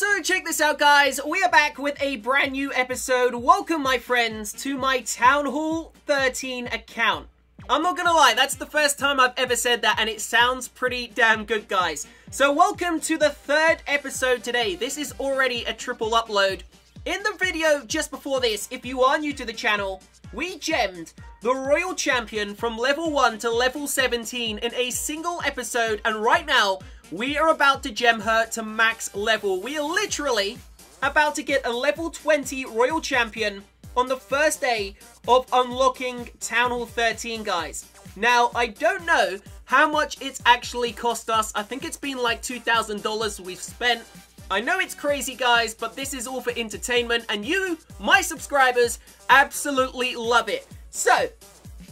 Also, check this out, guys. We are back with a brand new episode. Welcome, my friends, to my Town Hall 13 account. I'm not gonna lie, that's the first time I've ever said that, and it sounds pretty damn good, guys. So welcome to the third episode today. This is already a triple upload. In the video just before this, if you are new to the channel, we gemmed the Royal Champion from level 1 to level 17 in a single episode, and right now, we are about to gem her to max level. We are literally about to get a level 20 Royal Champion on the first day of unlocking Town Hall 13, guys. Now, I don't know how much it's actually cost us. I think it's been like $2,000 we've spent. I know it's crazy, guys, but this is all for entertainment, and you, my subscribers, absolutely love it. So,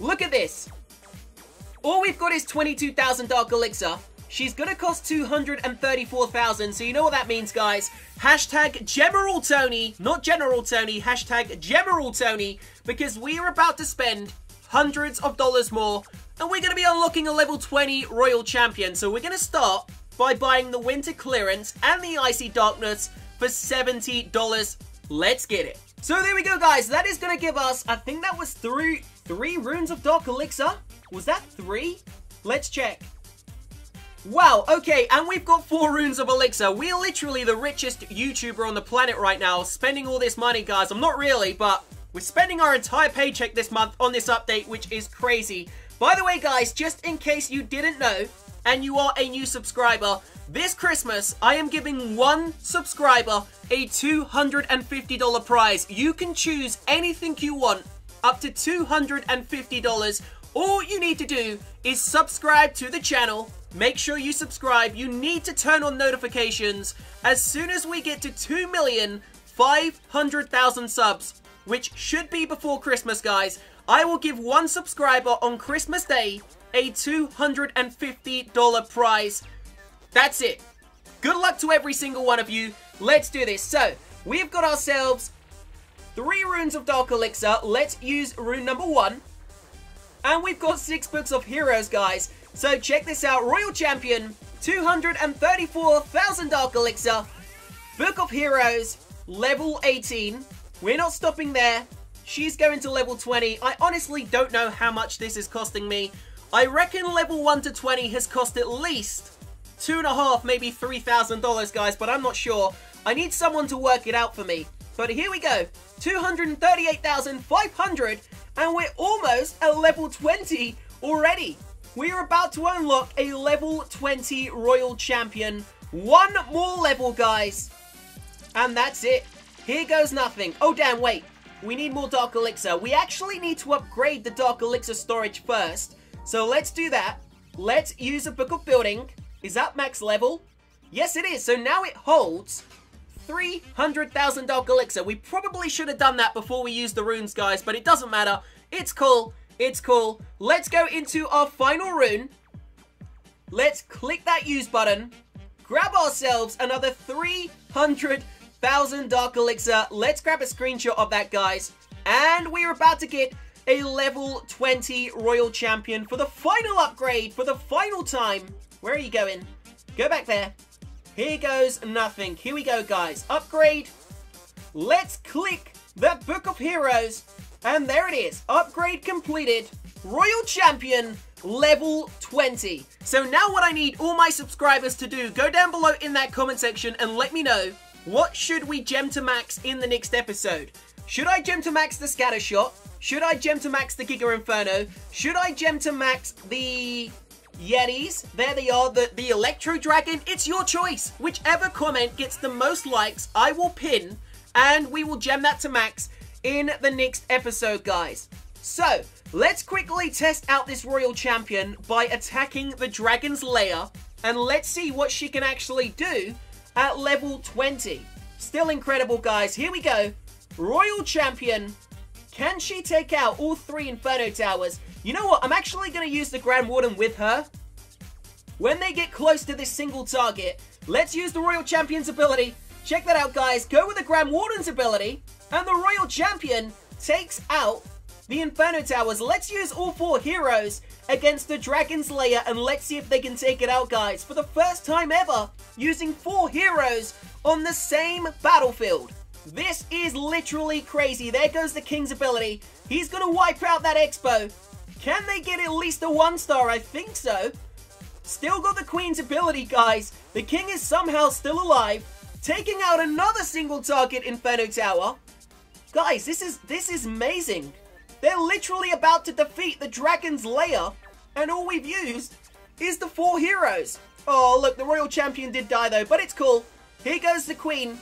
look at this. All we've got is 22,000 Dark Elixir. She's gonna cost 234,000, so you know what that means, guys. Hashtag General Tony, not General Tony, hashtag General Tony, because we are about to spend hundreds of dollars more, and we're gonna be unlocking a level 20 Royal Champion. So we're gonna start by buying the Winter Clearance and the Icy Darkness for $70. Let's get it. So there we go, guys. That is gonna give us, I think that was three, three runes of Dark Elixir. Was that three? Let's check. Wow, okay, and we've got four runes of elixir. We're literally the richest YouTuber on the planet right now, spending all this money, guys. I'm not really, but we're spending our entire paycheck this month on this update, which is crazy. By the way, guys, just in case you didn't know, and you are a new subscriber, this Christmas, I am giving one subscriber a $250 prize. You can choose anything you want, up to $250. All you need to do is subscribe to the channel, Make sure you subscribe. You need to turn on notifications. As soon as we get to 2,500,000 subs, which should be before Christmas, guys, I will give one subscriber on Christmas Day a $250 prize. That's it. Good luck to every single one of you. Let's do this. So, we've got ourselves three runes of Dark Elixir. Let's use rune number one. And we've got six books of heroes, guys. So check this out. Royal Champion, 234,000 Dark Elixir. Book of Heroes, level 18. We're not stopping there. She's going to level 20. I honestly don't know how much this is costing me. I reckon level 1 to 20 has cost at least two and a half, maybe $3,000, guys, but I'm not sure. I need someone to work it out for me. But here we go. 238,500 and we're almost at level 20 already. We are about to unlock a level 20 Royal Champion. One more level, guys. And that's it. Here goes nothing. Oh, damn, wait. We need more Dark Elixir. We actually need to upgrade the Dark Elixir storage first. So let's do that. Let's use a Book of Building. Is that max level? Yes, it is. So now it holds 300,000 Dark Elixir. We probably should have done that before we used the runes, guys, but it doesn't matter. It's cool. It's cool. Let's go into our final rune. Let's click that use button. Grab ourselves another 300,000 Dark Elixir. Let's grab a screenshot of that, guys. And we're about to get a level 20 Royal Champion for the final upgrade, for the final time. Where are you going? Go back there. Here goes nothing. Here we go, guys. Upgrade. Let's click that Book of Heroes and there it is. Upgrade completed. Royal Champion level 20. So now what I need all my subscribers to do, go down below in that comment section and let me know what should we gem to max in the next episode. Should I gem to max the Scatter Shot? Should I gem to max the Giga Inferno? Should I gem to max the Yetis? There they are, the, the Electro Dragon. It's your choice. Whichever comment gets the most likes, I will pin and we will gem that to max in the next episode, guys. So, let's quickly test out this Royal Champion by attacking the Dragon's Lair, and let's see what she can actually do at level 20. Still incredible, guys. Here we go. Royal Champion. Can she take out all three Inferno Towers? You know what? I'm actually going to use the Grand Warden with her. When they get close to this single target, let's use the Royal Champion's ability. Check that out, guys. Go with the Grand Warden's ability. And the Royal Champion takes out the Inferno Towers. Let's use all four heroes against the Dragon's Lair and let's see if they can take it out, guys. For the first time ever, using four heroes on the same battlefield. This is literally crazy. There goes the King's ability. He's going to wipe out that Expo. Can they get at least a one star? I think so. Still got the Queen's ability, guys. The King is somehow still alive. Taking out another single target Inferno Tower. Guys, this is this is amazing. They're literally about to defeat the Dragon's Lair, and all we've used is the four heroes. Oh, look, the Royal Champion did die though, but it's cool. Here goes the Queen.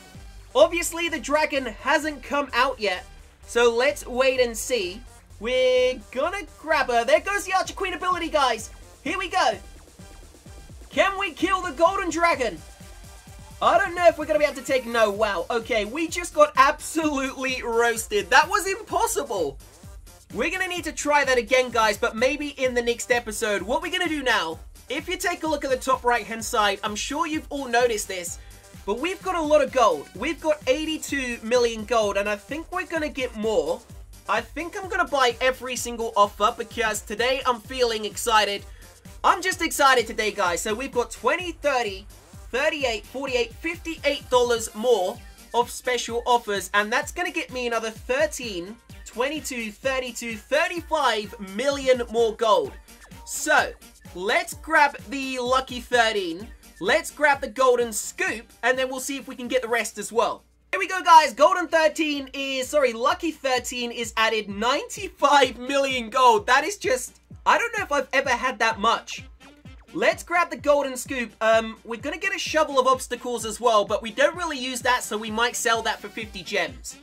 Obviously, the dragon hasn't come out yet, so let's wait and see. We're gonna grab her. There goes the Archer Queen ability, guys. Here we go. Can we kill the Golden Dragon? I don't know if we're going to be able to take... No, wow. Okay, we just got absolutely roasted. That was impossible. We're going to need to try that again, guys, but maybe in the next episode. What we're going to do now, if you take a look at the top right-hand side, I'm sure you've all noticed this, but we've got a lot of gold. We've got 82 million gold, and I think we're going to get more. I think I'm going to buy every single offer because today I'm feeling excited. I'm just excited today, guys. So we've got 20, 30, 38, 48, 58 dollars more of special offers, and that's going to get me another 13, 22, 32, 35 million more gold. So, let's grab the lucky 13, let's grab the golden scoop, and then we'll see if we can get the rest as well. Here we go, guys. Golden 13 is, sorry, Lucky 13 is added 95 million gold. That is just, I don't know if I've ever had that much. Let's grab the golden scoop. Um, we're going to get a shovel of obstacles as well, but we don't really use that, so we might sell that for 50 gems.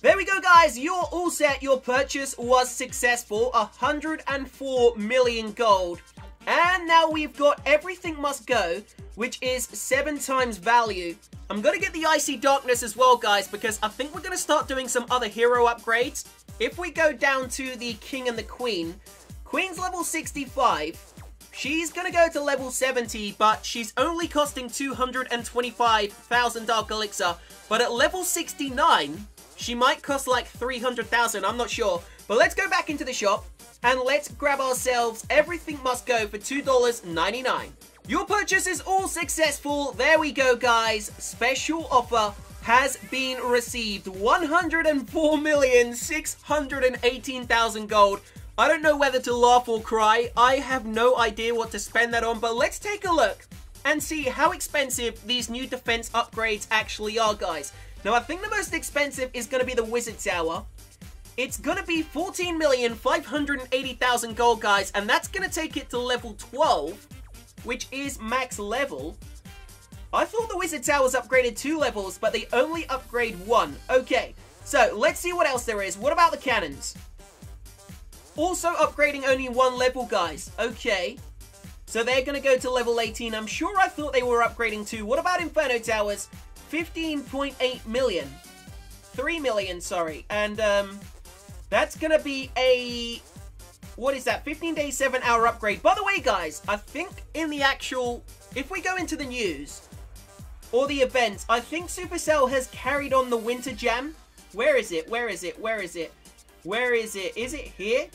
There we go, guys. You're all set. Your purchase was successful. 104 million gold. And now we've got everything must go, which is seven times value. I'm going to get the Icy Darkness as well, guys, because I think we're going to start doing some other hero upgrades. If we go down to the King and the Queen, Queen's level 65, She's gonna go to level 70, but she's only costing 225,000 Dark Elixir. But at level 69, she might cost like 300,000, I'm not sure. But let's go back into the shop, and let's grab ourselves Everything Must Go for $2.99. Your purchase is all successful. There we go, guys. Special offer has been received. 104,618,000 gold I don't know whether to laugh or cry. I have no idea what to spend that on, but let's take a look and see how expensive these new defense upgrades actually are, guys. Now, I think the most expensive is going to be the Wizard Tower. It's going to be 14,580,000 gold, guys, and that's going to take it to level 12, which is max level. I thought the Wizard Tower was upgraded two levels, but they only upgrade one. Okay, so let's see what else there is. What about the cannons? Also upgrading only one level, guys. Okay. So they're going to go to level 18. I'm sure I thought they were upgrading too. What about Inferno Towers? 15.8 million. 3 million, sorry. And um, that's going to be a... What is that? 15 days, 7 hour upgrade. By the way, guys, I think in the actual... If we go into the news or the events, I think Supercell has carried on the Winter Jam. Where is it? Where is it? Where is it? Where is it? Is it here?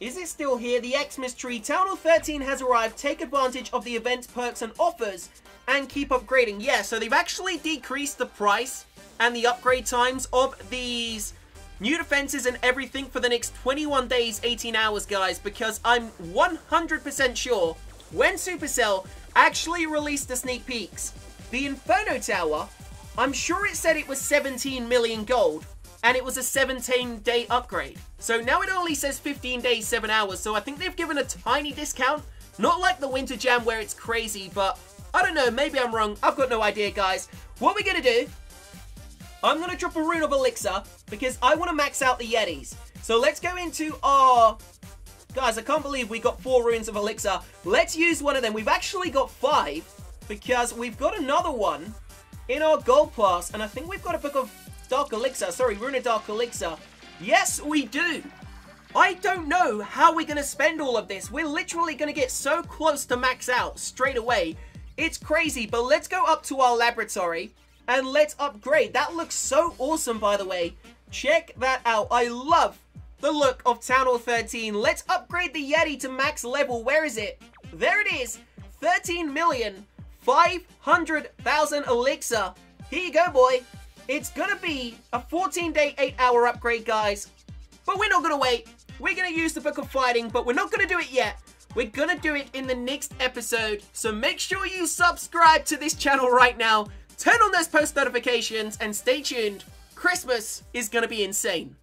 Is it still here? The Xmas tree. Town Hall 13 has arrived. Take advantage of the event's perks and offers and keep upgrading. Yeah, so they've actually decreased the price and the upgrade times of these new defenses and everything for the next 21 days, 18 hours, guys, because I'm 100% sure when Supercell actually released the sneak peeks, the Inferno Tower, I'm sure it said it was 17 million gold, and it was a 17 day upgrade. So now it only says 15 days, 7 hours, so I think they've given a tiny discount. Not like the Winter Jam where it's crazy, but I don't know, maybe I'm wrong. I've got no idea, guys. What we're gonna do, I'm gonna drop a rune of Elixir because I wanna max out the Yetis. So let's go into our... Guys, I can't believe we got four runes of Elixir. Let's use one of them. We've actually got five because we've got another one in our gold and I think we've got a book of Dark Elixir. Sorry, Rune Dark Elixir. Yes, we do. I don't know how we're going to spend all of this. We're literally going to get so close to max out straight away. It's crazy, but let's go up to our laboratory and let's upgrade. That looks so awesome, by the way. Check that out. I love the look of Town Hall 13. Let's upgrade the Yeti to max level. Where is it? There it is. 13 million 500,000 elixir. Here you go, boy. It's gonna be a 14 day, 8 hour upgrade, guys. But we're not gonna wait. We're gonna use the Book of Fighting, but we're not gonna do it yet. We're gonna do it in the next episode. So make sure you subscribe to this channel right now. Turn on those post notifications and stay tuned. Christmas is gonna be insane.